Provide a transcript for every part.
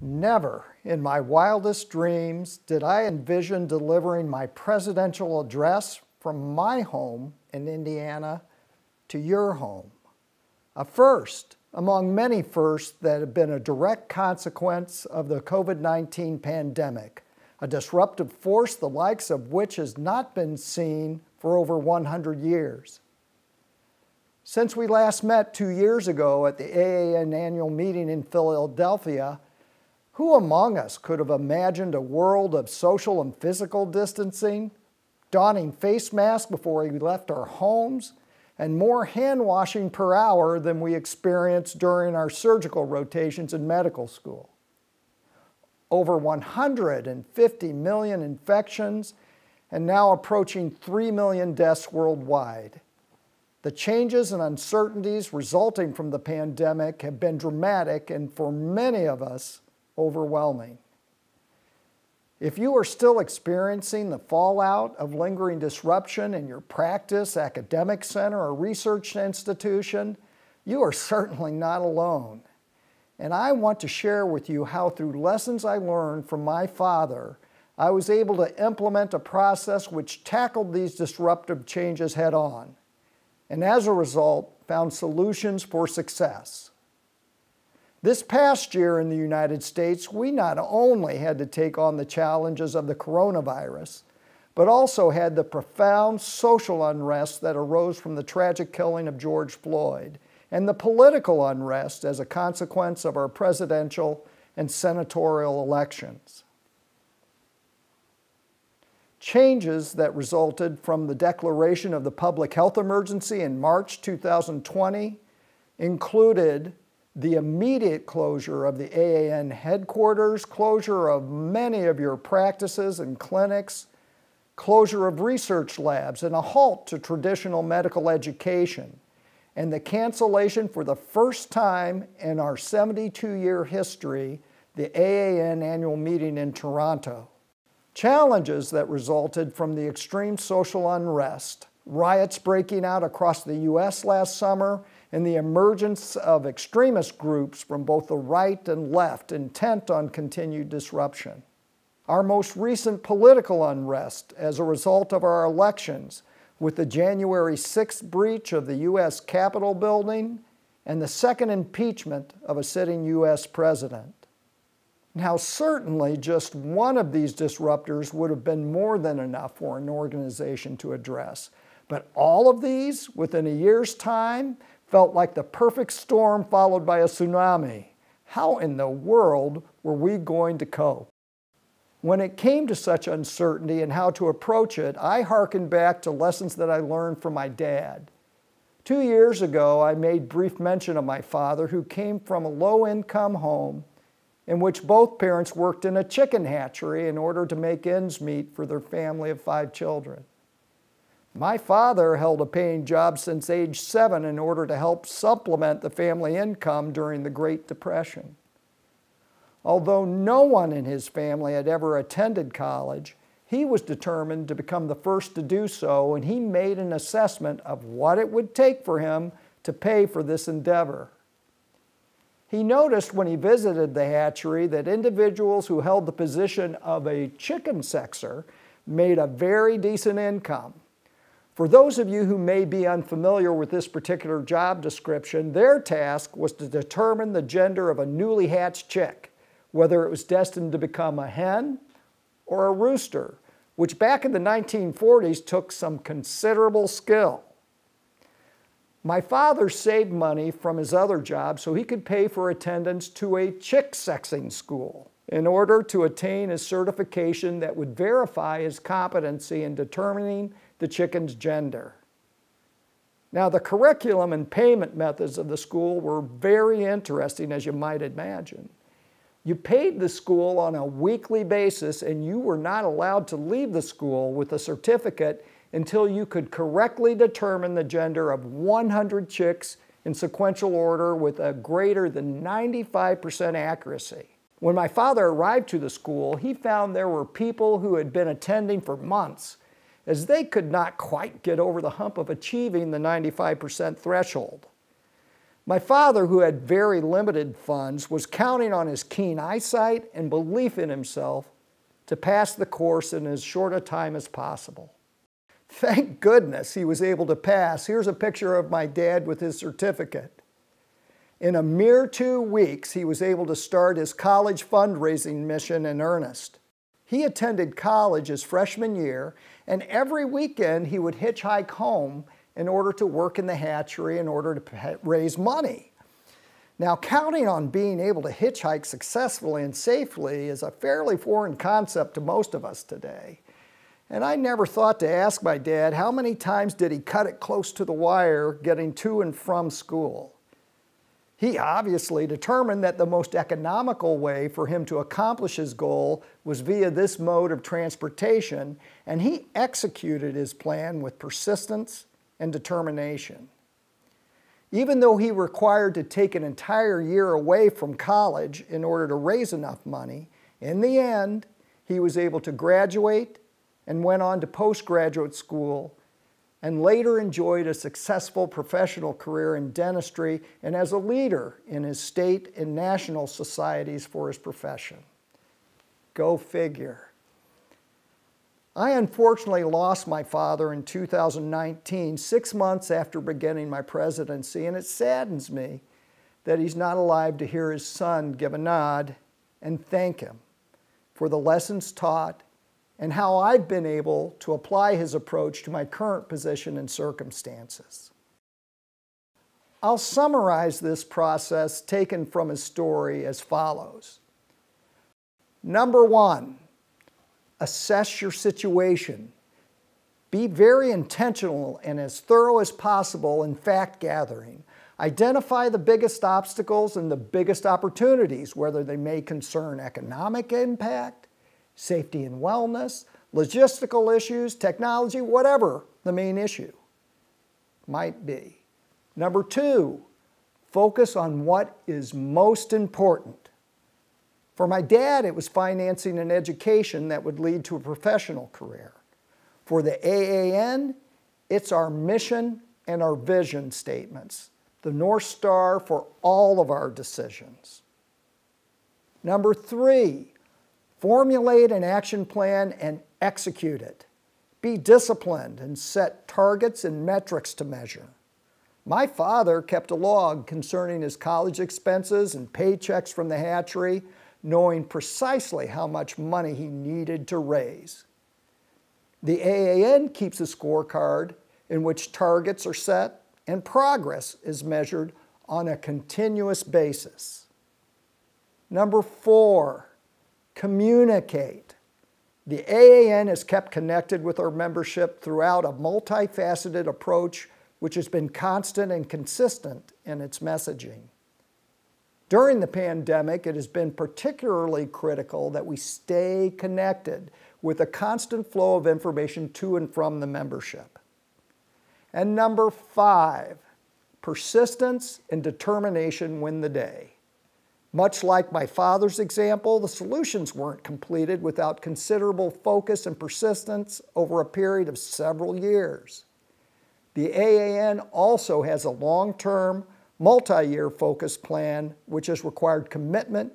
Never in my wildest dreams did I envision delivering my presidential address from my home in Indiana to your home. A first among many firsts that have been a direct consequence of the COVID 19 pandemic, a disruptive force the likes of which has not been seen for over 100 years. Since we last met two years ago at the AAN annual meeting in Philadelphia, who among us could have imagined a world of social and physical distancing, donning face masks before we left our homes, and more hand washing per hour than we experienced during our surgical rotations in medical school? Over 150 million infections and now approaching 3 million deaths worldwide. The changes and uncertainties resulting from the pandemic have been dramatic and for many of us, overwhelming. If you are still experiencing the fallout of lingering disruption in your practice, academic center, or research institution, you are certainly not alone. And I want to share with you how, through lessons I learned from my father, I was able to implement a process which tackled these disruptive changes head on, and as a result, found solutions for success. This past year in the United States, we not only had to take on the challenges of the coronavirus, but also had the profound social unrest that arose from the tragic killing of George Floyd and the political unrest as a consequence of our presidential and senatorial elections. Changes that resulted from the declaration of the public health emergency in March 2020 included the immediate closure of the AAN headquarters, closure of many of your practices and clinics, closure of research labs, and a halt to traditional medical education, and the cancellation for the first time in our 72 year history, the AAN annual meeting in Toronto. Challenges that resulted from the extreme social unrest, riots breaking out across the U.S. last summer, and the emergence of extremist groups from both the right and left intent on continued disruption. Our most recent political unrest as a result of our elections, with the January 6th breach of the U.S. Capitol building and the second impeachment of a sitting U.S. president. Now, certainly, just one of these disruptors would have been more than enough for an organization to address. But all of these, within a year's time, felt like the perfect storm followed by a tsunami. How in the world were we going to cope? When it came to such uncertainty and how to approach it, I hearkened back to lessons that I learned from my dad. Two years ago, I made brief mention of my father, who came from a low income home in which both parents worked in a chicken hatchery in order to make ends meet for their family of five children. My father held a paying job since age seven in order to help supplement the family income during the Great Depression. Although no one in his family had ever attended college, he was determined to become the first to do so, and he made an assessment of what it would take for him to pay for this endeavor. He noticed when he visited the hatchery that individuals who held the position of a chicken sexer made a very decent income. For those of you who may be unfamiliar with this particular job description, their task was to determine the gender of a newly hatched chick, whether it was destined to become a hen or a rooster, which back in the 1940s took some considerable skill. My father saved money from his other job so he could pay for attendance to a chick sexing school in order to attain a certification that would verify his competency in determining the chicken's gender. Now, the curriculum and payment methods of the school were very interesting, as you might imagine. You paid the school on a weekly basis, and you were not allowed to leave the school with a certificate until you could correctly determine the gender of 100 chicks in sequential order with a greater than 95% accuracy. When my father arrived to the school, he found there were people who had been attending for months as they could not quite get over the hump of achieving the 95% threshold. My father, who had very limited funds, was counting on his keen eyesight and belief in himself to pass the course in as short a time as possible. Thank goodness he was able to pass. Here's a picture of my dad with his certificate. In a mere two weeks, he was able to start his college fundraising mission in earnest. He attended college his freshman year, and every weekend he would hitchhike home in order to work in the hatchery in order to raise money. Now, counting on being able to hitchhike successfully and safely is a fairly foreign concept to most of us today. And I never thought to ask my dad how many times did he cut it close to the wire getting to and from school. He obviously determined that the most economical way for him to accomplish his goal was via this mode of transportation, and he executed his plan with persistence and determination. Even though he required to take an entire year away from college in order to raise enough money, in the end, he was able to graduate and went on to postgraduate school and later enjoyed a successful professional career in dentistry and as a leader in his state and national societies for his profession. Go figure. I unfortunately lost my father in 2019, six months after beginning my presidency, and it saddens me that he's not alive to hear his son give a nod and thank him for the lessons taught and how I've been able to apply his approach to my current position and circumstances. I'll summarize this process taken from his story as follows. Number one, assess your situation. Be very intentional and as thorough as possible in fact gathering. Identify the biggest obstacles and the biggest opportunities, whether they may concern economic impact, safety and wellness, logistical issues, technology, whatever the main issue might be. Number two, focus on what is most important. For my dad, it was financing an education that would lead to a professional career. For the AAN, it's our mission and our vision statements, the North Star for all of our decisions. Number three, formulate an action plan and execute it. Be disciplined and set targets and metrics to measure. My father kept a log concerning his college expenses and paychecks from the hatchery knowing precisely how much money he needed to raise. The AAN keeps a scorecard in which targets are set and progress is measured on a continuous basis. Number four, communicate. The AAN is kept connected with our membership throughout a multifaceted approach which has been constant and consistent in its messaging. During the pandemic, it has been particularly critical that we stay connected with a constant flow of information to and from the membership. And number five, persistence and determination win the day. Much like my father's example, the solutions weren't completed without considerable focus and persistence over a period of several years. The AAN also has a long-term multi-year focus plan which has required commitment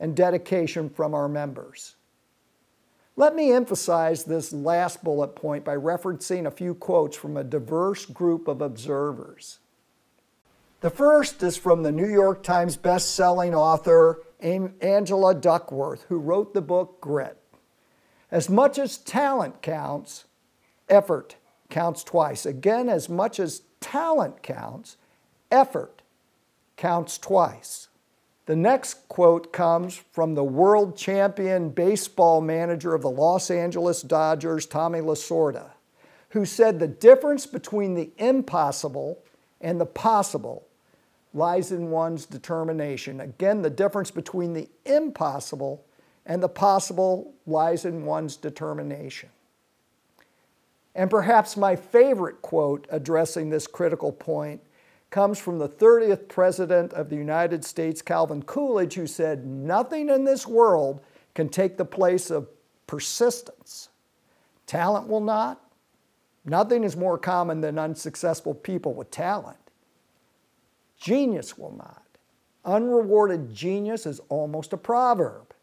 and dedication from our members. Let me emphasize this last bullet point by referencing a few quotes from a diverse group of observers. The first is from the New York Times best-selling author Angela Duckworth, who wrote the book Grit. As much as talent counts, effort counts twice. Again, as much as talent counts, effort counts twice. The next quote comes from the world champion baseball manager of the Los Angeles Dodgers, Tommy Lasorda, who said the difference between the impossible and the possible lies in one's determination. Again, the difference between the impossible and the possible lies in one's determination. And perhaps my favorite quote addressing this critical point comes from the 30th President of the United States, Calvin Coolidge, who said, Nothing in this world can take the place of persistence. Talent will not. Nothing is more common than unsuccessful people with talent. Genius will not. Unrewarded genius is almost a proverb.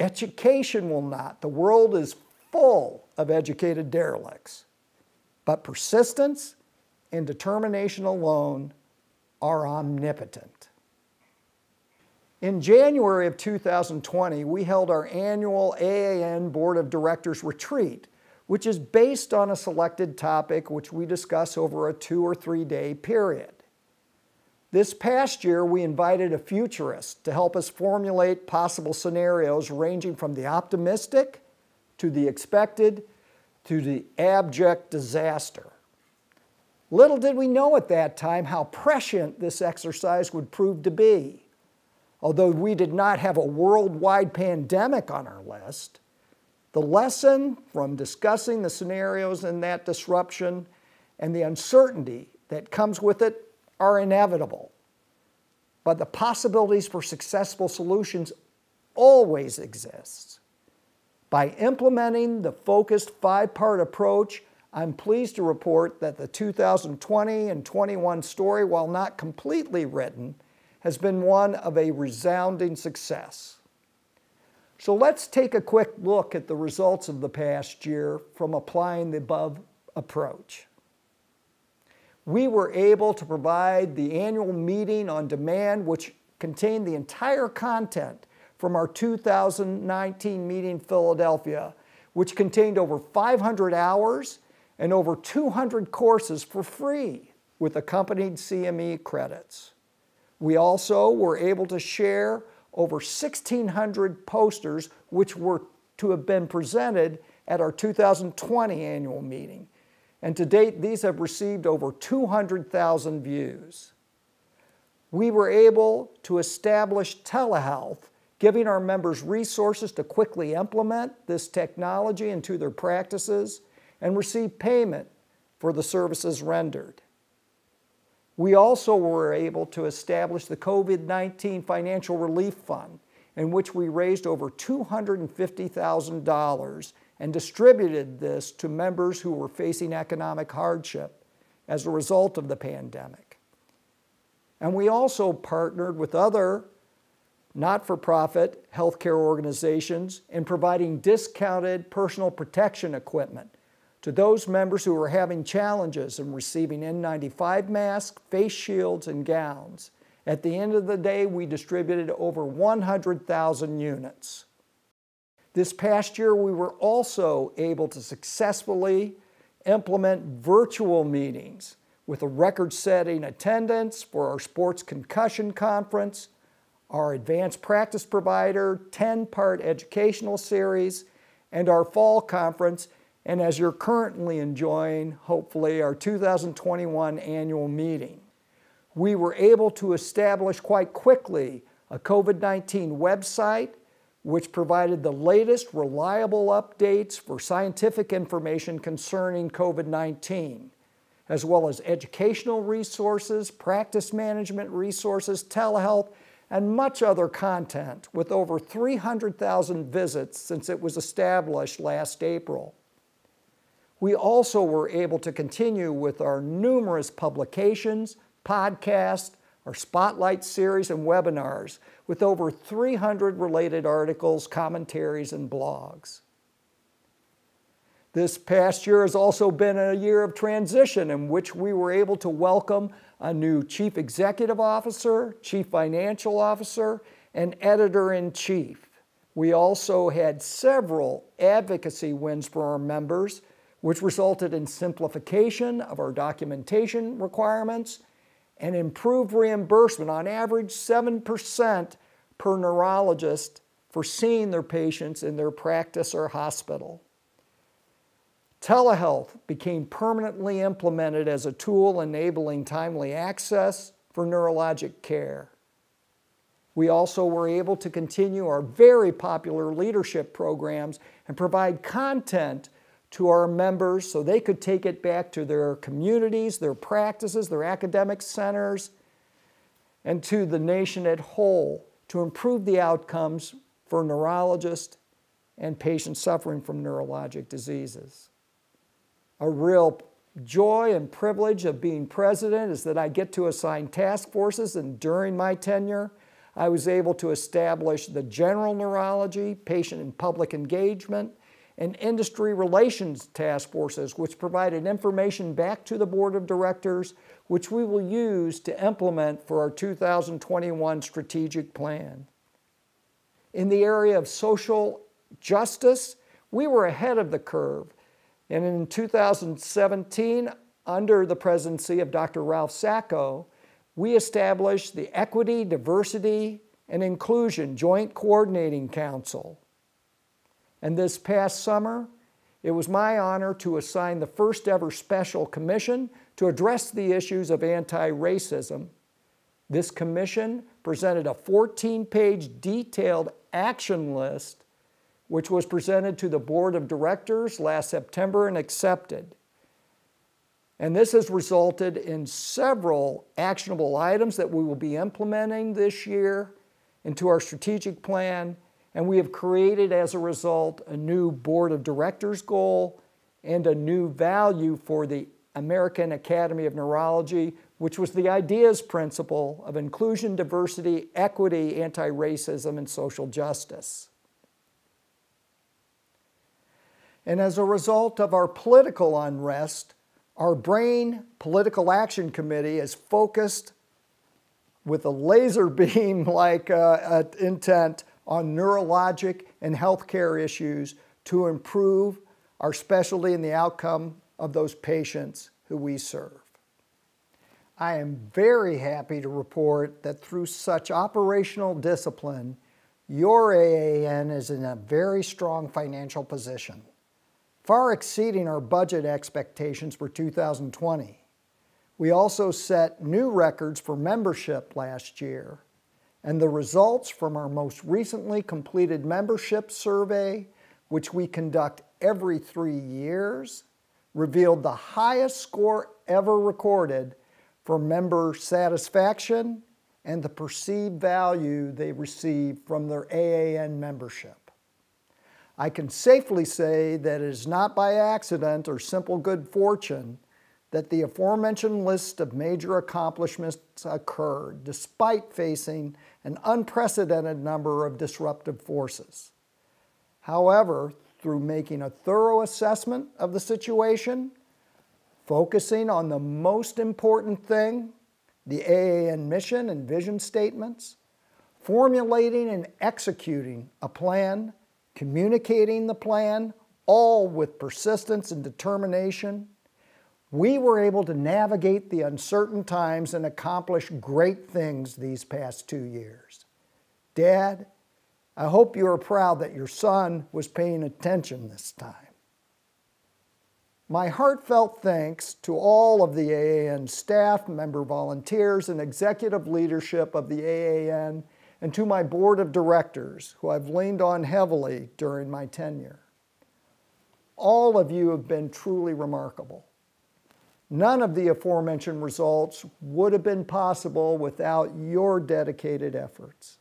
Education will not. The world is full of educated derelicts. But persistence and determination alone are omnipotent. In January of 2020, we held our annual AAN Board of Directors retreat, which is based on a selected topic which we discuss over a two or three day period. This past year, we invited a futurist to help us formulate possible scenarios ranging from the optimistic to the expected to the abject disaster. Little did we know at that time how prescient this exercise would prove to be. Although we did not have a worldwide pandemic on our list, the lesson from discussing the scenarios in that disruption and the uncertainty that comes with it are inevitable. But the possibilities for successful solutions always exist. By implementing the focused five-part approach, I'm pleased to report that the 2020 and 21 story, while not completely written, has been one of a resounding success. So let's take a quick look at the results of the past year from applying the above approach we were able to provide the annual meeting on demand, which contained the entire content from our 2019 meeting in Philadelphia, which contained over 500 hours and over 200 courses for free with accompanied CME credits. We also were able to share over 1,600 posters which were to have been presented at our 2020 annual meeting, and to date, these have received over 200,000 views. We were able to establish telehealth, giving our members resources to quickly implement this technology into their practices and receive payment for the services rendered. We also were able to establish the COVID-19 Financial Relief Fund, in which we raised over $250,000 and distributed this to members who were facing economic hardship as a result of the pandemic. And we also partnered with other not-for-profit healthcare organizations in providing discounted personal protection equipment to those members who were having challenges in receiving N95 masks, face shields, and gowns. At the end of the day, we distributed over 100,000 units. This past year, we were also able to successfully implement virtual meetings with a record-setting attendance for our sports concussion conference, our advanced practice provider 10-part educational series, and our fall conference, and as you're currently enjoying, hopefully, our 2021 annual meeting. We were able to establish quite quickly a COVID-19 website which provided the latest reliable updates for scientific information concerning COVID-19, as well as educational resources, practice management resources, telehealth, and much other content with over 300,000 visits since it was established last April. We also were able to continue with our numerous publications, podcasts, our Spotlight series and webinars with over 300 related articles, commentaries, and blogs. This past year has also been a year of transition in which we were able to welcome a new Chief Executive Officer, Chief Financial Officer, and Editor-in-Chief. We also had several advocacy wins for our members, which resulted in simplification of our documentation requirements and improved reimbursement, on average 7% per neurologist for seeing their patients in their practice or hospital. Telehealth became permanently implemented as a tool enabling timely access for neurologic care. We also were able to continue our very popular leadership programs and provide content to our members so they could take it back to their communities, their practices, their academic centers, and to the nation at whole to improve the outcomes for neurologists and patients suffering from neurologic diseases. A real joy and privilege of being president is that I get to assign task forces, and during my tenure, I was able to establish the general neurology, patient and public engagement, and industry relations task forces, which provided information back to the board of directors, which we will use to implement for our 2021 strategic plan. In the area of social justice, we were ahead of the curve. And in 2017, under the presidency of Dr. Ralph Sacco, we established the Equity, Diversity, and Inclusion Joint Coordinating Council. And this past summer, it was my honor to assign the first ever special commission to address the issues of anti racism. This commission presented a 14 page detailed action list, which was presented to the board of directors last September and accepted. And this has resulted in several actionable items that we will be implementing this year into our strategic plan. And we have created, as a result, a new board of directors goal and a new value for the American Academy of Neurology, which was the IDEAS principle of inclusion, diversity, equity, anti racism, and social justice. And as a result of our political unrest, our BRAIN Political Action Committee is focused with a laser beam like uh, intent on neurologic and healthcare issues to improve our specialty and the outcome of those patients who we serve. I am very happy to report that through such operational discipline, your AAN is in a very strong financial position far exceeding our budget expectations for 2020. We also set new records for membership last year, and the results from our most recently completed membership survey, which we conduct every three years, revealed the highest score ever recorded for member satisfaction and the perceived value they receive from their AAN membership. I can safely say that it is not by accident or simple good fortune that the aforementioned list of major accomplishments occurred despite facing an unprecedented number of disruptive forces. However, through making a thorough assessment of the situation, focusing on the most important thing, the AAN mission and vision statements, formulating and executing a plan communicating the plan, all with persistence and determination, we were able to navigate the uncertain times and accomplish great things these past two years. Dad, I hope you are proud that your son was paying attention this time. My heartfelt thanks to all of the AAN staff, member volunteers, and executive leadership of the AAN and to my board of directors, who I've leaned on heavily during my tenure. All of you have been truly remarkable. None of the aforementioned results would have been possible without your dedicated efforts.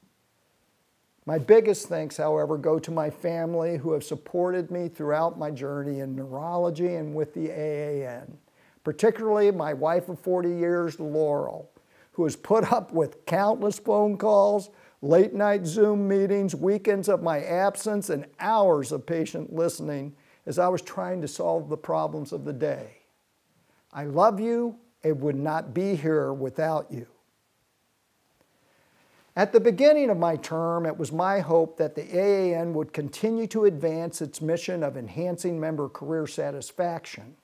My biggest thanks, however, go to my family who have supported me throughout my journey in neurology and with the AAN, particularly my wife of 40 years, Laurel, who has put up with countless phone calls, late night Zoom meetings, weekends of my absence, and hours of patient listening as I was trying to solve the problems of the day. I love you and would not be here without you. At the beginning of my term, it was my hope that the AAN would continue to advance its mission of enhancing member career satisfaction.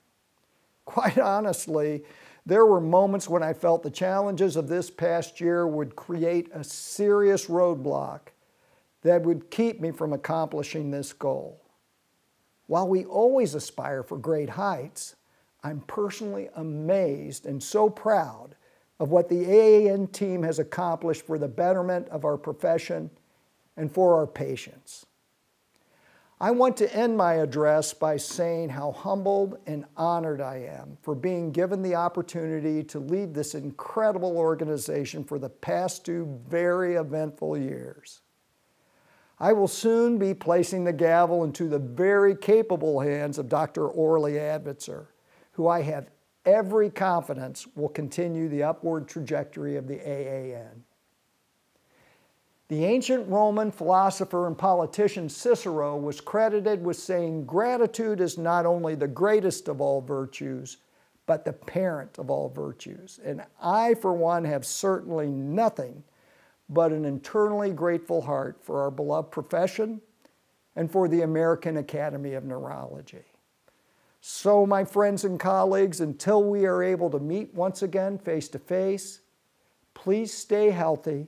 Quite honestly, there were moments when I felt the challenges of this past year would create a serious roadblock that would keep me from accomplishing this goal. While we always aspire for great heights, I'm personally amazed and so proud of what the AAN team has accomplished for the betterment of our profession and for our patients. I want to end my address by saying how humbled and honored I am for being given the opportunity to lead this incredible organization for the past two very eventful years. I will soon be placing the gavel into the very capable hands of Dr. Orly Avitzur, who I have every confidence will continue the upward trajectory of the AAN. The ancient Roman philosopher and politician Cicero was credited with saying gratitude is not only the greatest of all virtues, but the parent of all virtues. And I, for one, have certainly nothing but an internally grateful heart for our beloved profession and for the American Academy of Neurology. So, my friends and colleagues, until we are able to meet once again face to face, please stay healthy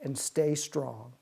and stay strong.